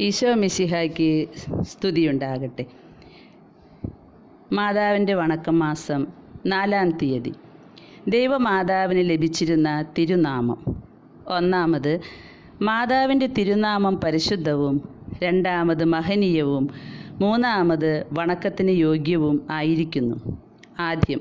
ഈശോ മിശിഹായ്ക്ക് സ്തുതിയുണ്ടാകട്ടെ. മാതാവിന്റെ വണക്കം മാസം നാലാം തീയതി. ദൈവമാതാവിന് ലഭിച്ചിരുന്ന തിരുനാമം. ഒന്നാമത് മാതാവിന്റെ തിരുനാമം പരിശുദ്ധവും രണ്ടാമത് മഹനീയവും മൂന്നാമത് വണക്കത്തിന് യോഗ്യവും ആയിരിക്കുന്നു. ആദ്യം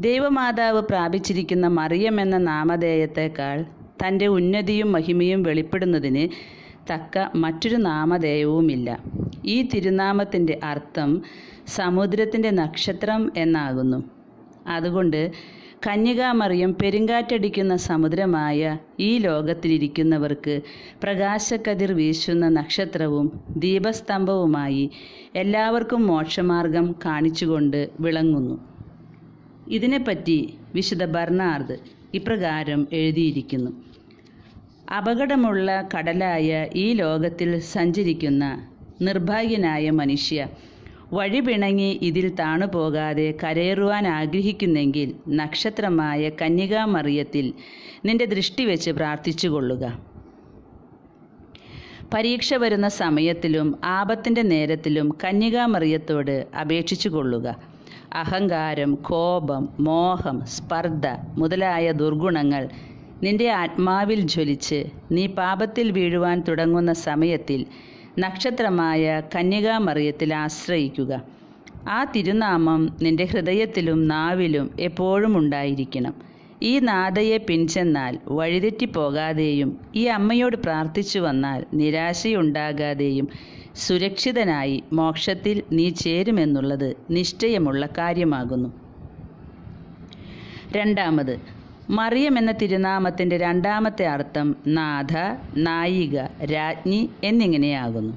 ദൈവമാതാവ് പ്രാപിച്ചിരിക്കുന്ന മറിയം എന്ന നാമധേയത്തെക്കാൾ തന്റെ ഉന്നതിയും മഹിമയും വെളിപ്പെടുന്നതിന് തക്ക മറ്റൊരു നാമധേയവുമില്ല. ഈ തിരുനാമത്തിന്റെ അർത്ഥം സമുദ്രത്തിന്റെ നക്ഷത്രം എന്നാകുന്നു. അതുകൊണ്ട് കന്യകാമറിയം പെരുങ്കാറ്റടിക്കുന്ന സമുദ്രമായ ഈ ലോകത്തിലിരിക്കുന്നവർക്ക് പ്രകാശക്കതിർ വീശുന്ന നക്ഷത്രവും ദീപസ്തംഭവുമായി എല്ലാവർക്കും മോക്ഷമാർഗം കാണിച്ചുകൊണ്ട് വിളങ്ങുന്നു. ഇതിനെപ്പറ്റി വിശുദ്ധ ബർണാർഡ് ഇപ്രകാരം എഴുതിയിരിക്കുന്നു. അപകടമുള്ള കടലായ ഈ ലോകത്തിൽ സഞ്ചരിക്കുന്ന നിർഭാഗ്യനായ മനുഷ്യ വഴി പിണങ്ങി ഇതിൽ താണുപോകാതെ കരയേറുവാൻ ആഗ്രഹിക്കുന്നെങ്കിൽ നക്ഷത്രമായ കന്യകാമറിയത്തിൽ നിന്റെ ദൃഷ്ടി വെച്ച് പ്രാർത്ഥിച്ചു കൊള്ളുക പരീക്ഷ വരുന്ന സമയത്തിലും ആപത്തിന്റെ നേരത്തിലും കന്യകാമറിയത്തോട് അപേക്ഷിച്ചു കൊള്ളുക അഹങ്കാരം കോപം മോഹം സ്പർദ്ധ മുതലായ ദുർഗുണങ്ങൾ നിന്റെ ആത്മാവിൽ ജ്വലിച്ച് നീ പാപത്തിൽ വീഴുവാൻ തുടങ്ങുന്ന സമയത്തിൽ നക്ഷത്രമായ കന്യകാമറിയത്തിൽ ആശ്രയിക്കുക. ആ തിരുനാമം നിന്റെ ഹൃദയത്തിലും നാവിലും എപ്പോഴും ഉണ്ടായിരിക്കണം. ഈ നാഥയെ പിൻചെന്നാൽ വഴിതെറ്റിപ്പോകാതെയും ഈ അമ്മയോട് പ്രാർത്ഥിച്ചു വന്നാൽ നിരാശയുണ്ടാകാതെയും സുരക്ഷിതനായി മോക്ഷത്തിൽ നീ ചേരുമെന്നുള്ളത് നിശ്ചയമുള്ള കാര്യമാകുന്നു. രണ്ടാമത് മറിയം എന്ന തിരുനാമത്തിന്റെ രണ്ടാമത്തെ അർത്ഥം നാഥ നായിക രാജ്ഞി എന്നിങ്ങനെയാകുന്നു.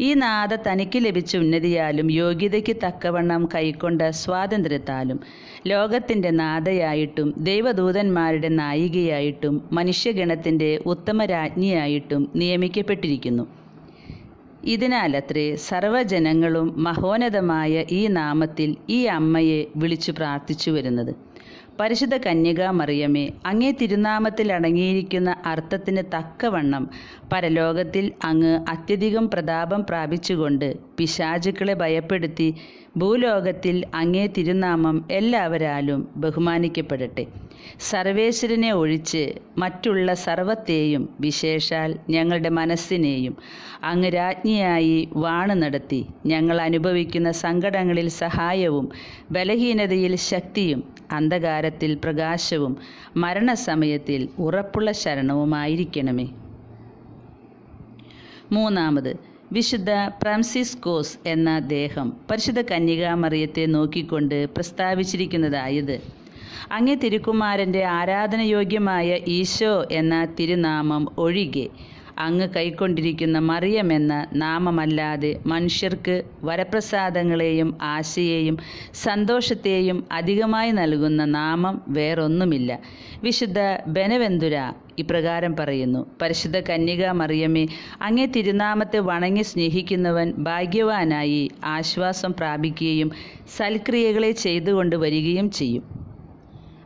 ഈ നാഥ തനിക്ക് ലഭിച്ച ഉന്നതിയാലും യോഗ്യതയ്ക്ക് തക്കവണ്ണം കൈക്കൊണ്ട സ്വാതന്ത്ര്യത്താലും ലോകത്തിന്റെ നാഥയായിട്ടും ദൈവദൂതന്മാരുടെ നായികയായിട്ടും മനുഷ്യഗണത്തിന്റെ ഉത്തമ രാജ്ഞിയായിട്ടും നിയമിക്കപ്പെട്ടിരിക്കുന്നു. ഇതിനാലത്രേ സർവജനങ്ങളും മഹോന്നതമായ ഈ നാമത്തിൽ ഈ അമ്മയെ വിളിച്ചു പ്രാർത്ഥിച്ചു വരുന്നത്. പരിശുദ്ധ കന്യകാ മറിയമേ അങ്ങേ തിരുനാമത്തിൽ അടങ്ങിയിരിക്കുന്ന അർത്ഥത്തിന് തക്കവണ്ണം പരലോകത്തിൽ അങ്ങ് അത്യധികം പ്രതാപം പ്രാപിച്ചുകൊണ്ട് പിശാചുക്കളെ ഭയപ്പെടുത്തി ഭൂലോകത്തിൽ അങ്ങേ തിരുനാമം എല്ലാവരാലും ബഹുമാനിക്കപ്പെടട്ടെ. സർവേശ്വരനെ ഒഴിച്ച് മറ്റുള്ള സർവത്തെയും വിശേഷാൽ ഞങ്ങളുടെ മനസ്സിനെയും അങ്ങ് രാജ്ഞിയായി വാണ് നടത്തി. ഞങ്ങൾ അനുഭവിക്കുന്ന സങ്കടങ്ങളിൽ സഹായവും ബലഹീനതയിൽ ശക്തിയും അന്ധകാരത്തിൽ പ്രകാശവും മരണസമയത്തിൽ ഉറപ്പുള്ള ശരണവുമായിരിക്കണമേ. മൂന്നാമത് വിശുദ്ധ ഫ്രാൻസിസ്കോസ് എന്ന ദേഹം പരിശുദ്ധ കന്യകാമറിയത്തെ നോക്കിക്കൊണ്ട് പ്രസ്താവിച്ചിരിക്കുന്നതായത് അങ്ങേ തിരുക്കുമാരന്റെ ആരാധനയോഗ്യമായ ഈശോ എന്ന തിരുനാമം ഒഴികെ അങ്ങ് കൈക്കൊണ്ടിരിക്കുന്ന മറിയം എന്ന നാമമല്ലാതെ മനുഷ്യർക്ക് വരപ്രസാദങ്ങളെയും ആശയെയും സന്തോഷത്തെയും അധികമായി നൽകുന്ന നാമം വേറൊന്നുമില്ല. വിശുദ്ധ ബനവെന്തുര ഇപ്രകാരം പറയുന്നു പരിശുദ്ധ കന്യക മറിയമ്മേ അങ്ങേ തിരുനാമത്തെ വണങ്ങി സ്നേഹിക്കുന്നവൻ ഭാഗ്യവാനായി ആശ്വാസം പ്രാപിക്കുകയും സൽക്രിയകളെ ചെയ്തുകൊണ്ട് വരികയും ചെയ്യും.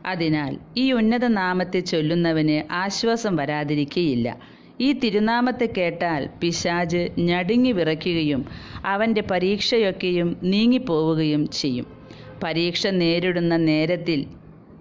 അതിനാൽ ഈ ഉന്നത നാമത്തെ ചൊല്ലുന്നവന് ആശ്വാസം വരാതിരിക്കുകയില്ല ഈ തിരുനാമത്തെ കേട്ടാൽ പിശാജ് ഞടുങ്ങി വിറയ്ക്കുകയും അവന്റെ പരീക്ഷയൊക്കെയും നീങ്ങിപ്പോവുകയും ചെയ്യും. പരീക്ഷ നേരിടുന്ന നേരത്തിൽ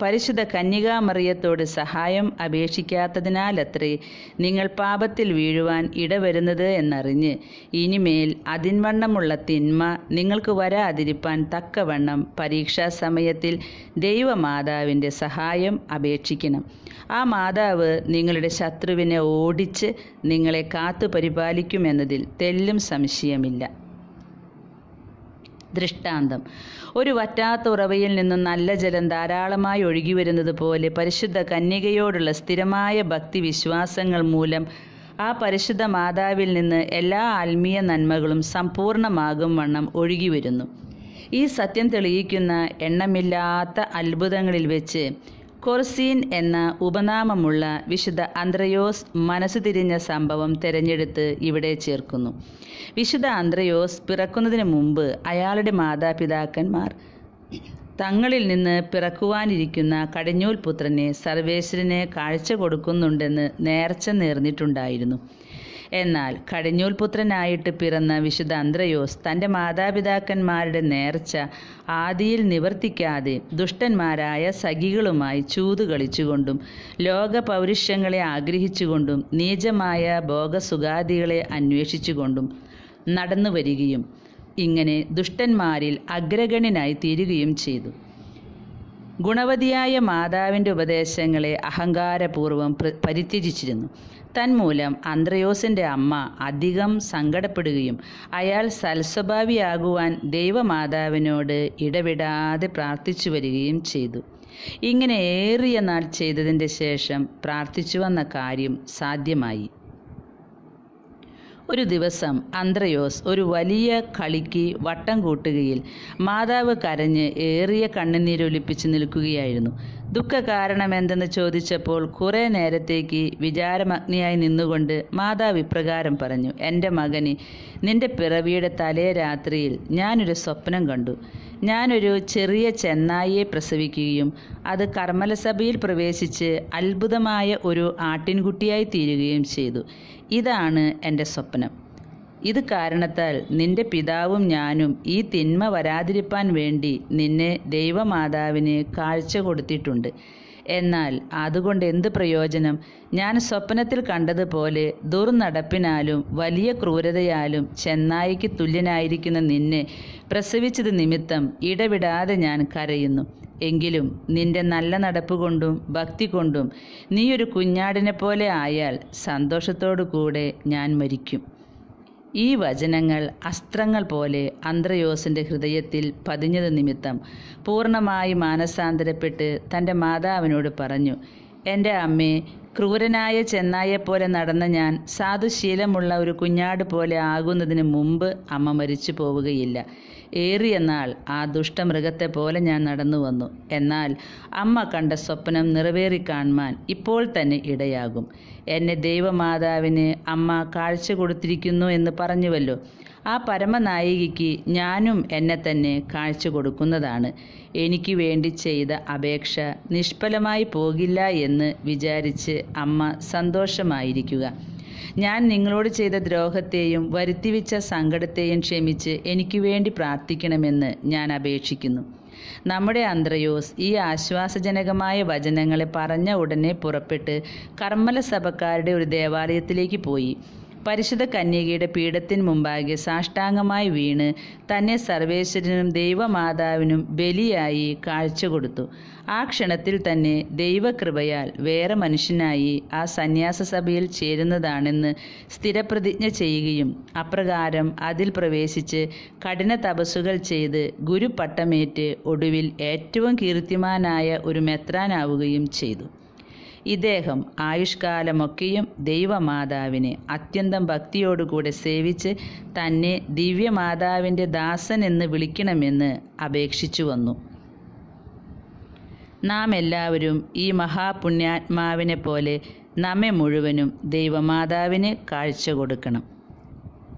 പരിശുദ്ധ കന്യകാമറിയത്തോട് സഹായം അപേക്ഷിക്കാത്തതിനാലത്രേ നിങ്ങൾ പാപത്തിൽ വീഴുവാൻ ഇടവരുന്നത് എന്നറിഞ്ഞ്. ഇനിമേൽ അതിൻവണ്ണമുള്ള തിന്മ നിങ്ങൾക്ക് വരാതിരിപ്പാൻ തക്കവണ്ണം പരീക്ഷാ സമയത്തിൽ ദൈവമാതാവിന്റെ സഹായം അപേക്ഷിക്കണം. ആ മാതാവ് നിങ്ങളുടെ ശത്രുവിനെ ഓടിച്ച് നിങ്ങളെ കാത്തു പരിപാലിക്കുമെന്നതിൽ തെല്ലും സംശയമില്ല. ദൃഷ്ടാന്തം. ഒരു വറ്റാത്ത ഉറവയിൽ നിന്നും നല്ല ജലം ധാരാളമായി ഒഴുകി വരുന്നത് പോലെ പരിശുദ്ധ കന്യകയോടുള്ള സ്ഥിരമായ ഭക്തി വിശ്വാസങ്ങൾ മൂലം ആ പരിശുദ്ധ മാതാവിൽ നിന്ന് എല്ലാ ആത്മീയ നന്മകളും സമ്പൂർണമാകും വണ്ണം ഒഴുകി വരുന്നു. ഈ സത്യം തെളിയിക്കുന്ന എണ്ണമില്ലാത്ത അത്ഭുതങ്ങളിൽ വെച്ച് കൊർസീൻ എന്ന ഉപനാമമുള്ള വിശുദ്ധ അന്ത്രയോസ് മനസ്സ് തിരിഞ്ഞ സംഭവം തിരഞ്ഞെടുത്ത് ഇവിടെ ചേർക്കുന്നു. വിശുദ്ധ അന്ത്രയോസ് പിറക്കുന്നതിന് മുമ്പ് അയാളുടെ മാതാപിതാക്കന്മാർ തങ്ങളിൽ നിന്ന് പിറക്കുവാനിരിക്കുന്ന കടിഞ്ഞൂൽ പുത്രനെ സർവേശ്വരനെ കാഴ്ച കൊടുക്കുന്നുണ്ടെന്ന് നേർച്ച നേർന്നിട്ടുണ്ടായിരുന്നു. എന്നാൽ കടിഞ്ഞൂൽ പുത്രനായിട്ട് പിറന്ന വിശുദ്ധ അന്ത്രയോസ് തന്റെ മാതാപിതാക്കന്മാരുടെ നേർച്ച ആദിയിൽ നിവർത്തിക്കാതെ ദുഷ്ടന്മാരായ സഖികളുമായി ചൂത് കളിച്ചുകൊണ്ടും ലോക പൗരുഷ്യങ്ങളെ ആഗ്രഹിച്ചുകൊണ്ടും നീചമായ ഭോഗസുഖാദികളെ അന്വേഷിച്ചുകൊണ്ടും നടന്നു വരികയും ഇങ്ങനെ ദുഷ്ടന്മാരിൽ അഗ്രഗണ്യനായി തീരുകയും ചെയ്തു. ഗുണവതിയായ മാതാവിന്റെ ഉപദേശങ്ങളെ അഹങ്കാരപൂർവം പരിത്യജിച്ചിരുന്നു. തന്മൂലം അന്ത്രയോസിന്റെ അമ്മ അധികം സങ്കടപ്പെടുകയും അയാൾ സൽസ്വഭാവിയാകുവാൻ ദൈവമാതാവിനോട് ഇടവിടാതെ പ്രാർത്ഥിച്ചു വരികയും ചെയ്തു. ഇങ്ങനെ ഏറിയ നാൾ ചെയ്തതിന്റെ ശേഷം പ്രാർത്ഥിച്ചു വന്ന കാര്യം സാധ്യമായി. ഒരു ദിവസം അന്ത്രയോസ് ഒരു വലിയ കളിക്ക് വട്ടം കൂട്ടുകയിൽ മാതാവ് കരഞ്ഞ് ഏറിയ കണ്ണുനീരൊലിപ്പിച്ച് നിൽക്കുകയായിരുന്നു. ദുഃഖ കാരണം എന്തെന്ന് ചോദിച്ചപ്പോൾ കുറേ നേരത്തേക്ക് വിചാരമഗ്നിയായി നിന്നുകൊണ്ട് മാതാവ് ഇപ്രകാരം പറഞ്ഞു എന്റെ മകന് നിന്റെ പിറവിയുടെ തലേ രാത്രിയിൽ ഞാനൊരു സ്വപ്നം കണ്ടു. ഞാനൊരു ചെറിയ ചെന്നായിയെ പ്രസവിക്കുകയും അത് കർമ്മലസഭയിൽ പ്രവേശിച്ച് അത്ഭുതമായ ഒരു ആട്ടിൻകുട്ടിയായി തീരുകയും ചെയ്തു. ഇതാണ് എന്റെ സ്വപ്നം. ഇത് കാരണത്താൽ നിന്റെ പിതാവും ഞാനും ഈ തിന്മ വരാതിരിപ്പാൻ വേണ്ടി നിന്നെ ദൈവമാതാവിന് കാഴ്ച കൊടുത്തിട്ടുണ്ട്. എന്നാൽ അതുകൊണ്ട് എന്ത് പ്രയോജനം? ഞാൻ സ്വപ്നത്തിൽ കണ്ടതുപോലെ ദുർനടപ്പിനാലും വലിയ ക്രൂരതയാലും ചെന്നായിക്ക് തുല്യനായിരിക്കുന്ന നിന്നെ പ്രസവിച്ചത് നിമിത്തം ഇടവിടാതെ ഞാൻ കരയുന്നു. എങ്കിലും നിന്റെ നല്ല നടപ്പ് കൊണ്ടും ഭക്തി കൊണ്ടും നീ ഒരു കുഞ്ഞാടിനെ പോലെ ആയാൽ സന്തോഷത്തോടു കൂടെ ഞാൻ മരിക്കും. ഈ വചനങ്ങൾ അസ്ത്രങ്ങൾ പോലെ അന്ത്രയോസിന്റെ ഹൃദയത്തിൽ പതിഞ്ഞത് നിമിത്തം പൂർണമായി മാനസാന്തരപ്പെട്ട് തന്റെ മാതാവിനോട് പറഞ്ഞു എന്റെ അമ്മേ ക്രൂരനായ ചെന്നായെപ്പോലെ നടന്ന ഞാൻ സാധുശീലമുള്ള ഒരു കുഞ്ഞാട് പോലെ ആകുന്നതിന് മുമ്പ് അമ്മ മരിച്ചു പോവുകയില്ല. ഏറിയ നാൾ ആ ദുഷ്ടമൃഗത്തെ പോലെ ഞാൻ നടന്നു വന്നു. എന്നാൽ അമ്മ കണ്ട സ്വപ്നം നിറവേറി കാണുവാൻ ഇപ്പോൾ തന്നെ ഇടയാകും. എന്നെ ദൈവമാതാവിന് അമ്മ കാഴ്ച കൊടുത്തിരിക്കുന്നു എന്ന് പറഞ്ഞുവല്ലോ. ആ പരമനായികയ്ക്ക് ഞാനും എന്നെ തന്നെ കാഴ്ച കൊടുക്കുന്നതാണ്. എനിക്ക് വേണ്ടി ചെയ്ത അപേക്ഷ നിഷ്ഫലമായി പോകില്ല എന്ന് വിചാരിച്ച് അമ്മ സന്തോഷമായിരിക്കുക. ഞാൻ നിങ്ങളോട് ചെയ്ത ദ്രോഹത്തെയും വരുത്തിവെച്ച സങ്കടത്തെയും ക്ഷമിച്ച് എനിക്ക് വേണ്ടി പ്രാർത്ഥിക്കണമെന്ന് ഞാൻ അപേക്ഷിക്കുന്നു. നമ്മുടെ അന്ത്രയോസ് ഈ ആശ്വാസജനകമായ വചനങ്ങളെ പറഞ്ഞ ഉടനെ പുറപ്പെട്ട് കർമ്മല സഭക്കാരുടെ ഒരു ദേവാലയത്തിലേക്ക് പോയി. പരിശുദ്ധ കന്യകയുടെ പീഠത്തിന് മുമ്പാകെ സാഷ്ടാംഗമായി വീണ് തന്നെ സർവേശ്വരനും ദൈവമാതാവിനും ബലിയായി കാഴ്ച കൊടുത്തു. ആ ക്ഷണത്തിൽ തന്നെ ദൈവകൃപയാൽ വേറെ മനുഷ്യനായി ആ സന്യാസ സഭയിൽ ചേരുന്നതാണെന്ന് സ്ഥിരപ്രതിജ്ഞ ചെയ്യുകയും അപ്രകാരം അതിൽ പ്രവേശിച്ച് കഠിന തപസ്സുകൾ ചെയ്ത് ഗുരുപട്ടമേറ്റ് ഒടുവിൽ ഏറ്റവും കീർത്തിമാനായ ഒരു മെത്രാനാവുകയും ചെയ്തു. ഇദ്ദേഹം ആയുഷ്കാലമൊക്കെയും ദൈവമാതാവിനെ അത്യന്തം ഭക്തിയോടുകൂടെ സേവിച്ച് തന്നെ ദിവ്യമാതാവിന്റെ ദാസൻ എന്ന് വിളിക്കണമെന്ന് അപേക്ഷിച്ചു വന്നു. നാം എല്ലാവരും ഈ മഹാപുണ്യാത്മാവിനെ പോലെ നമ്മെ മുഴുവനും ദൈവമാതാവിന് കാഴ്ച കൊടുക്കണം.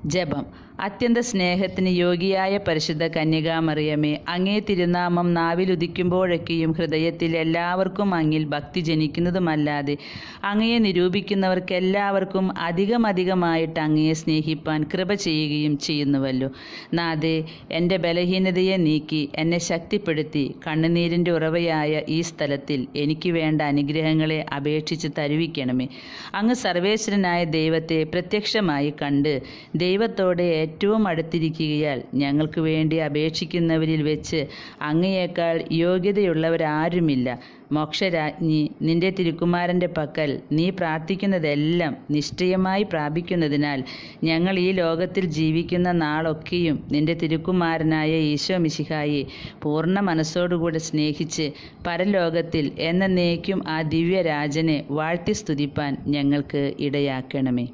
ജപം അത്യന്ത സ്നേഹത്തിന് യോഗിയായ പരിശുദ്ധ കന്യകാമറിയമേ അങ്ങേ തിരുനാമം നാവിലുദിക്കുമ്പോഴൊക്കെയും ഹൃദയത്തിൽ എല്ലാവർക്കും അങ്ങിൽ ഭക്തി ജനിക്കുന്നതുമല്ലാതെ അങ്ങയെ നിരൂപിക്കുന്നവർക്ക് എല്ലാവർക്കും അധികമധികമായിട്ട് അങ്ങയെ സ്നേഹിപ്പാൻ കൃപ ചെയ്യുകയും ചെയ്യുന്നുവല്ലോ. നാദേ എന്റെ ബലഹീനതയെ നീക്കി എന്നെ ശക്തിപ്പെടുത്തി. കണ്ണുനീരിന്റെ ഉറവയായ ഈ സ്ഥലത്തിൽ എനിക്ക് വേണ്ട അനുഗ്രഹങ്ങളെ അപേക്ഷിച്ച് തരുവിക്കണമേ. അങ്ങ് സർവേശ്വരനായ ദൈവത്തെ പ്രത്യക്ഷമായി കണ്ട് ദൈവത്തോടെ ഏറ്റവും അടുത്തിരിക്കുകയാൽ ഞങ്ങൾക്ക് വേണ്ടി അപേക്ഷിക്കുന്നവരിൽ വെച്ച് അങ്ങയേക്കാൾ യോഗ്യതയുള്ളവരാരുമില്ല. മോക്ഷരാജ്ഞി നിന്റെ തിരുക്കുമാരന്റെ പക്കൽ നീ പ്രാർത്ഥിക്കുന്നതെല്ലാം നിശ്ചയമായി പ്രാപിക്കുന്നതിനാൽ ഞങ്ങൾ ഈ ലോകത്തിൽ ജീവിക്കുന്ന നാളൊക്കെയും നിന്റെ തിരുക്കുമാരനായ ഈശോ മിശിഹായി പൂർണ മനസ്സോടുകൂടെ സ്നേഹിച്ച് പരലോകത്തിൽ എന്നേക്കും ആ ദിവ്യരാജനെ വാഴ്ത്തി സ്തുതിപ്പാൻ ഞങ്ങൾക്ക് ഇടയാക്കണമേ.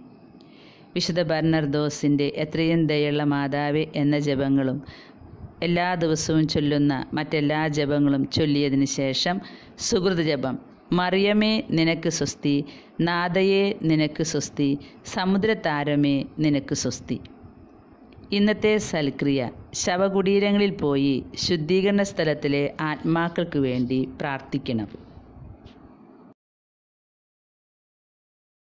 വിശുദ്ധ ബർണർദോസിന്റെ എത്രയും ദയുള്ള മാതാവേ എന്ന ജപങ്ങളും എല്ലാ ദിവസവും ചൊല്ലുന്ന മറ്റെല്ലാ ജപങ്ങളും ചൊല്ലിയതിന് ശേഷം സുഹൃത് ജപം. മറിയമേ നിനക്ക് സ്വസ്തി. നാദയെ നിനക്ക് സ്വസ്തി. സമുദ്രതാരമേ നിനക്ക് സ്വസ്തി. ഇന്നത്തെ സൽക്രിയ ശവകുടീരങ്ങളിൽ പോയി ശുദ്ധീകരണ സ്ഥലത്തിലെ ആത്മാക്കൾക്ക് വേണ്ടി പ്രാർത്ഥിക്കണം.